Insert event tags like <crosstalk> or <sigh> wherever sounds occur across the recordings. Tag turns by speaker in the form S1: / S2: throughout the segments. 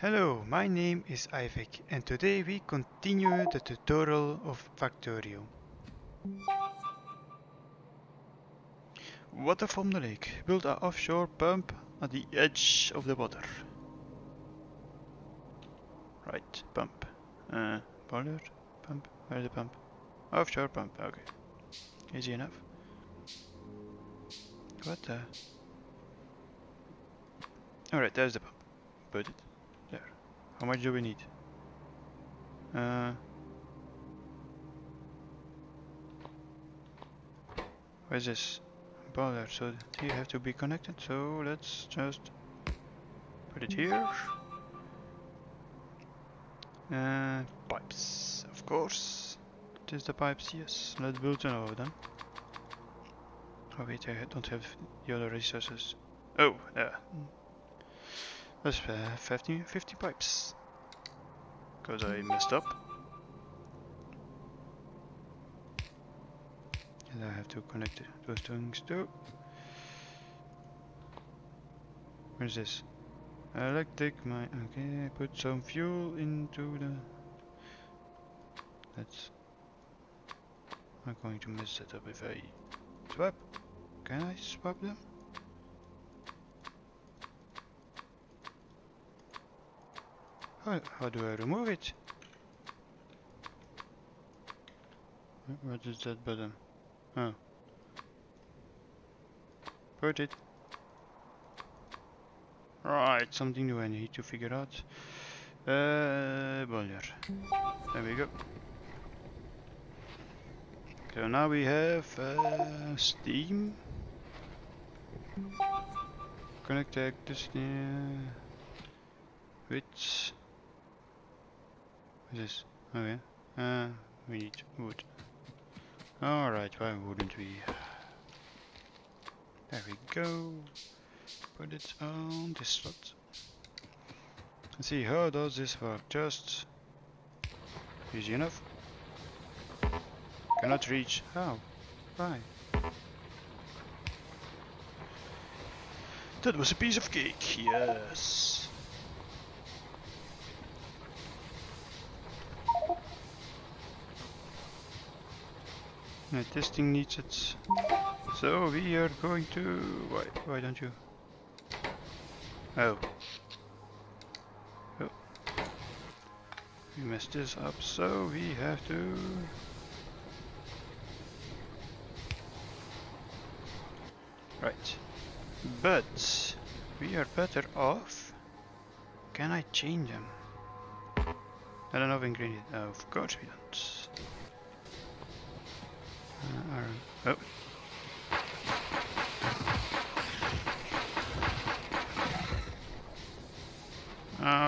S1: Hello, my name is Iveck and today we continue the tutorial of Factorio. Water from the lake. Build an offshore pump at the edge of the water. Right, pump. Uh, boiler, pump, where's the pump? Offshore pump, okay. Easy enough. What the? Alright, there's the pump. Put it. How much do we need? Uh, where's this? Boiler, so you have to be connected, so let's just put it here. Uh, pipes, of course. It is the pipes, yes. Let's build an of them. Oh wait, I don't have the other resources. Oh, yeah. That's uh, 50, 50 pipes. Because I messed up. And I have to connect those things too. Where's this? Electric my okay, put some fuel into the that's I'm going to mess that up if I swap. Can I swap them? How, how do I remove it? What is that button? Oh. Put it. Right, something new I need to figure out. Uh, boiler. There we go. So now we have uh, steam. Connect this which this? Okay. Uh, we need wood. Alright, why wouldn't we? There we go. Put it on this slot. Let's see, how does this work? Just... Easy enough. Cannot reach. How? Why? That was a piece of cake, yes. Testing needs it. So we are going to... Why, why don't you? Oh. Oh. We messed this up, so we have to... Right. But we are better off. Can I change them? I don't know ingredient. Oh, of course we don't. Oh.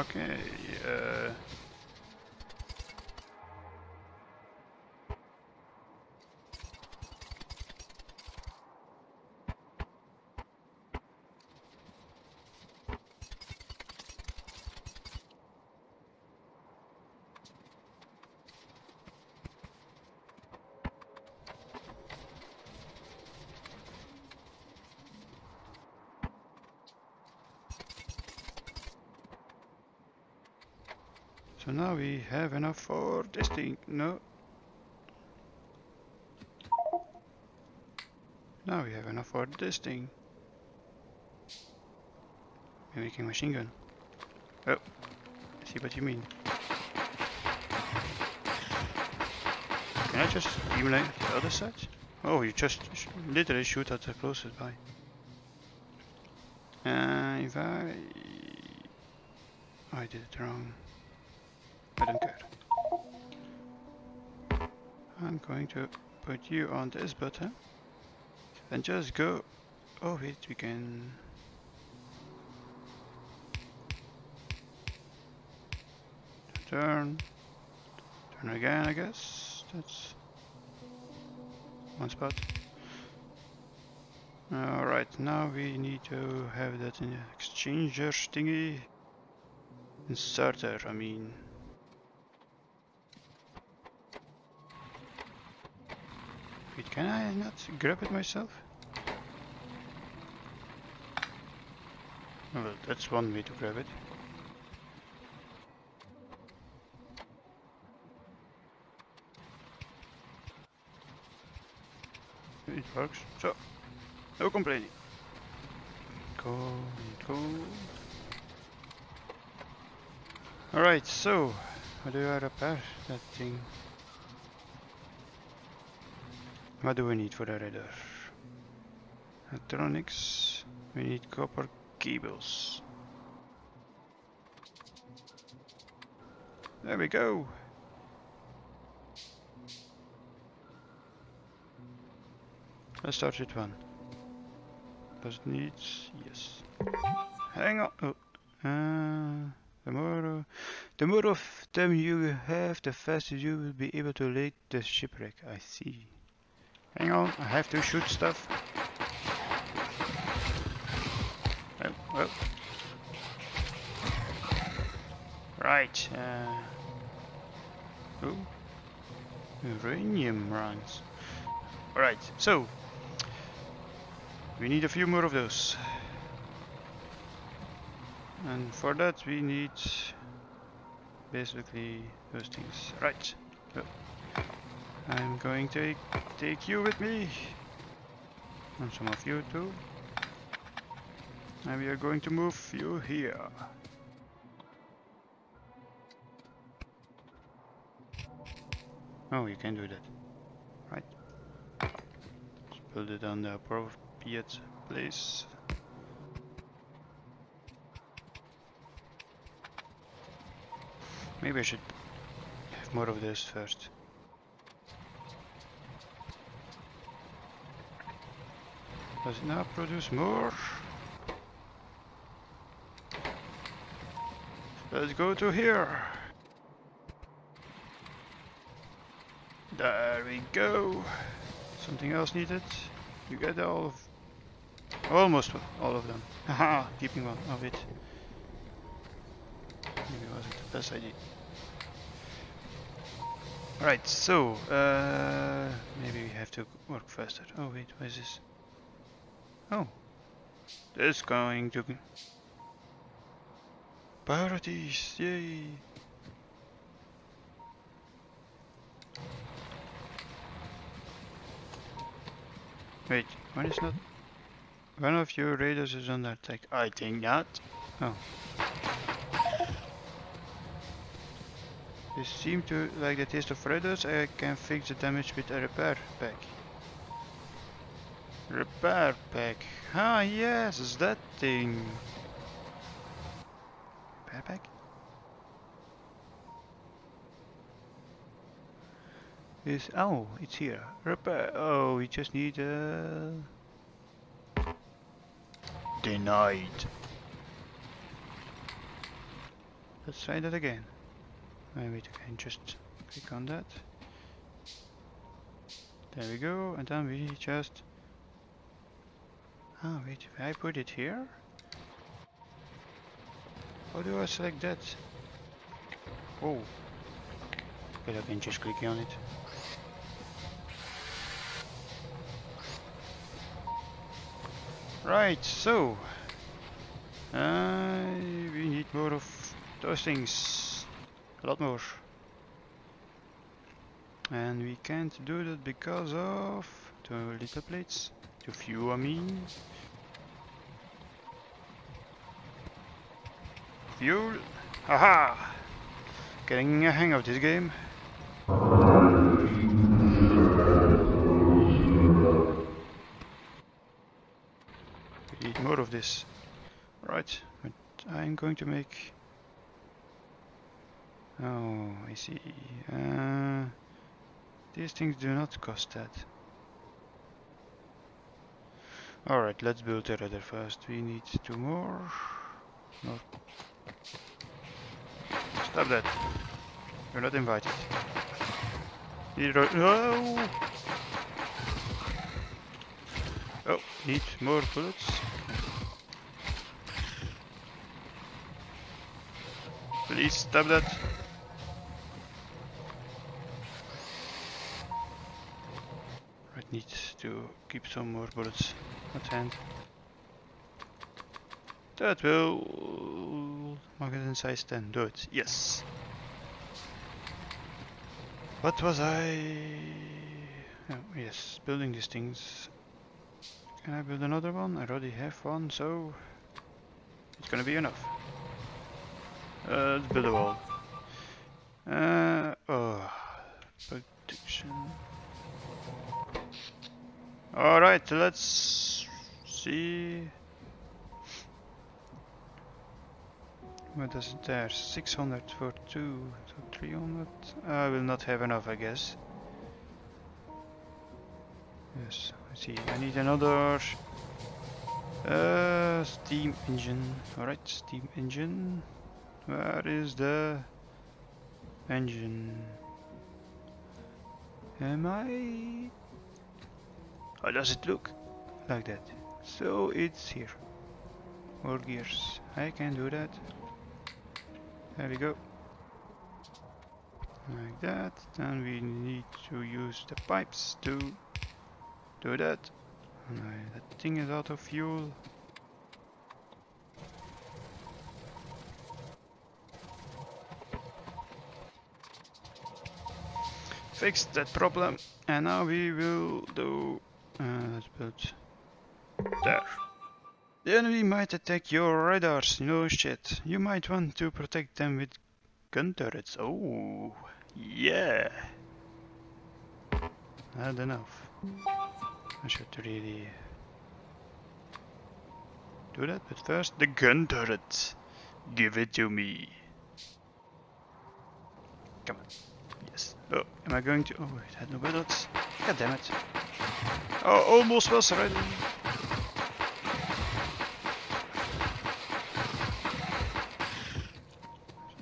S1: Okay, uh... So now we have enough for this thing. No. Now we have enough for this thing. We're making machine gun. Oh, I see what you mean. Can I just eliminate the other side? Oh, you just sh literally shoot at the closest by. Uh, if I... I did it wrong. I don't care. I'm going to put you on this button and just go. Oh wait, we can. Turn. Turn again, I guess. That's one spot. Alright, now we need to have that in exchanger thingy. Inserter, I mean. Wait, can I not grab it myself? Well, that's one way to grab it. It works, so no complaining. Go, go. Alright, so how do I repair that thing? What do we need for the radar? Electronics. We need copper cables. There we go. Let's start with one. Does it need? Yes. Hang on. Oh. Uh, the more, the more of them you have, the faster you will be able to lay the shipwreck. I see. Hang on, I have to shoot stuff. Oh, oh. Right. Uh, oh. Uranium runs. Alright, so we need a few more of those. And for that we need basically those things. Right. So I'm going to take, you with me. And some of you too. And we are going to move you here. Oh, you can do that. Right. Let's build it on the appropriate place. Maybe I should have more of this first. Does it now produce more? Let's go to here. There we go. Something else needed. You get all of... Almost all of them. <laughs> Haha, keeping one of it. Maybe it wasn't the best idea. Right, so, uh, maybe we have to work faster. Oh wait, what is this? Oh, this is going to be... Priorities, yay! Wait, one is not... One of your radars is under attack. I think not. Oh. They seem to like the taste of radars. I can fix the damage with a repair pack. Repair pack. Ah yes, it's that thing. Repair pack? Is oh, it's here. Repair. Oh, we just need uh denied. Let's try that again. Maybe I can just click on that. There we go, and then we just. Ah, wait, I put it here? How do I select that? Oh, but I can just click on it. Right, so uh, we need more of those things, a lot more. And we can't do that because of two little plates, too few I mean. Fuel, haha! Getting a hang of this game. We need more of this. Right, but I'm going to make... Oh, I see. Uh, these things do not cost that. Alright, let's build a rudder first. We need two more. Stop that. You're not invited. Either no! Oh, oh need more bullets. Please stop that. I need to keep some more bullets at hand. That will magazine size 10. Do it. Yes. What was I? Oh, yes, building these things. Can I build another one? I already have one, so it's gonna be enough. Uh, let's build a wall. Uh, oh, protection. Alright, let's see. What is there? 600 for 2, so 300. I will not have enough, I guess. Yes, I see. I need another uh, steam engine. Alright, steam engine. Where is the engine? Am I? How does it look? Like that. So it's here. More gears. I can do that. There we go. Like that. Then we need to use the pipes to do that. And that thing is out of fuel. Fix that problem. And now we will do... Uh, let's build... There. The enemy might attack your radars, no shit. You might want to protect them with gun turrets. Oh, yeah. Not enough. I should really do that, but first the gun turret. Give it to me. Come on. Yes. Oh, am I going to? Oh, it had no bullets. God damn it. Oh, almost was ready.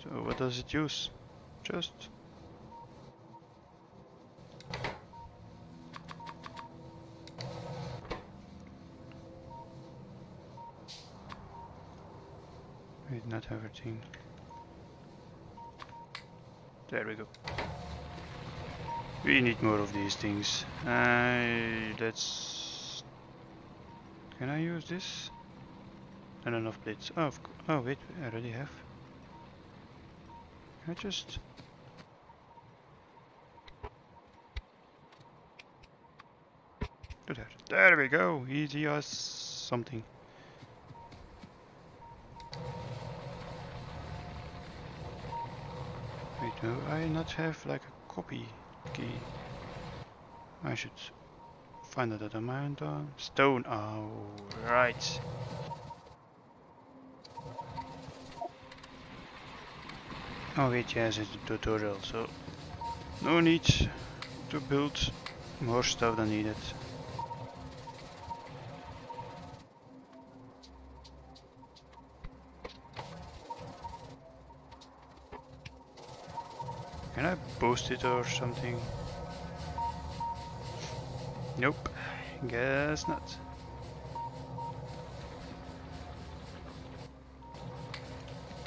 S1: So what does it use? Just Wait, not everything. There we go. We need more of these things. Uh, let's... Can I use this? Not enough plates. Oh, oh wait, I already have. I just... There we go. Easy as something. Wait, do I not have like a copy key? I should find that at my uh, stone. Oh, right. Oh wait, it's a tutorial, so no need to build more stuff than needed. Can I boost it or something? Nope, guess not.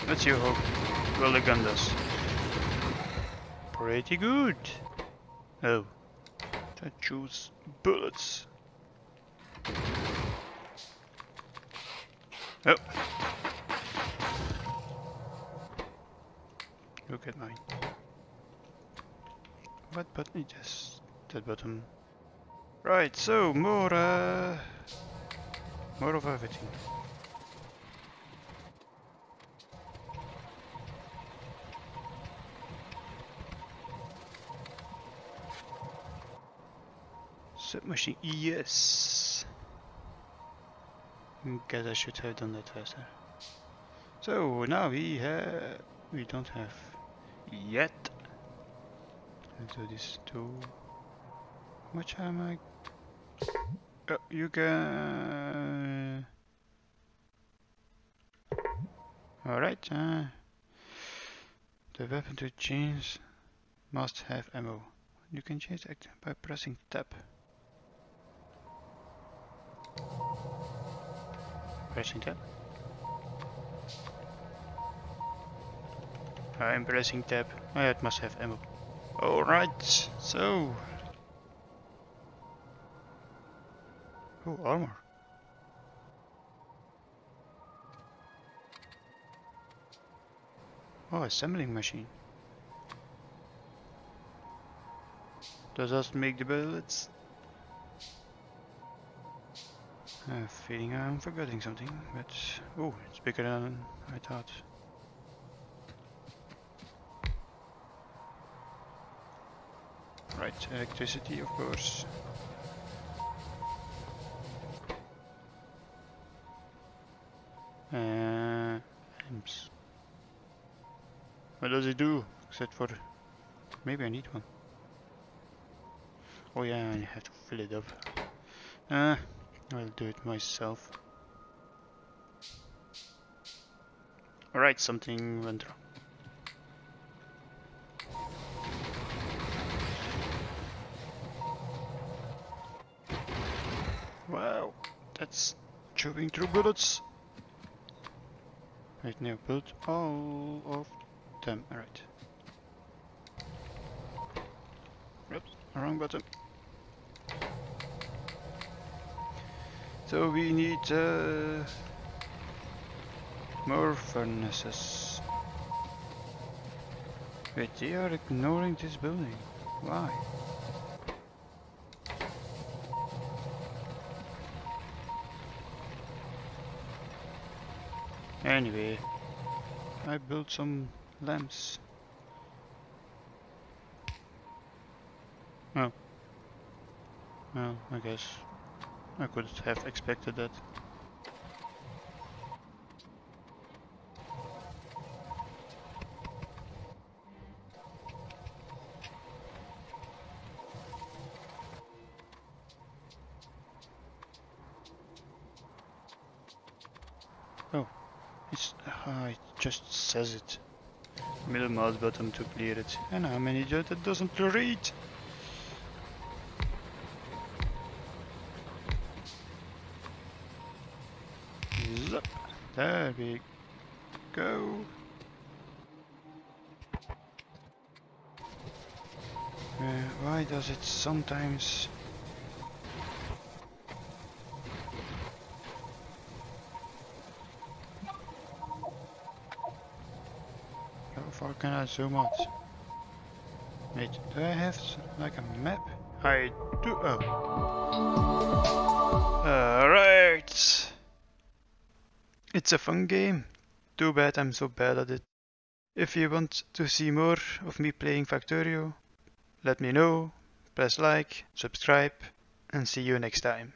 S1: Let's how does. Pretty good. Oh, I choose bullets. Oh. Look at mine. What button? Yes, that button. Right, so more, uh, more of everything. Submachine, yes. Guess I should have done that faster. So now we have, we don't have yet Let's do this too. How much am I? Oh, you can. Alright. Uh, the weapon to change must have ammo. You can change it by pressing tab. Pressing tab. I'm pressing tab. Oh, it must have ammo. Alright, so. Oh, armor. Oh, assembling machine. Does that make the bullets? I have a feeling I'm forgetting something, but oh, it's bigger than I thought. Right, electricity of course. Uh, amps. What does it do? Except for... Maybe I need one. Oh yeah, I have to fill it up. Uh, I'll do it myself. Alright, something went wrong. Wow, that's chewing through bullets. Right now, build all of them. Alright. Oops, wrong button. So we need uh, more furnaces. Wait, they are ignoring this building. Why? Anyway, I built some lamps. Oh. Well, I guess I could have expected that. Oh, it's uh, it just says it. Middle mouse button to clear it. And I'm an idiot that doesn't read. There we go. Uh, why does it sometimes... How far can I zoom out? Wait, do I have like a map? I do. Oh. Alright. It's a fun game. Too bad I'm so bad at it. If you want to see more of me playing Factorio, let me know, press like, subscribe, and see you next time.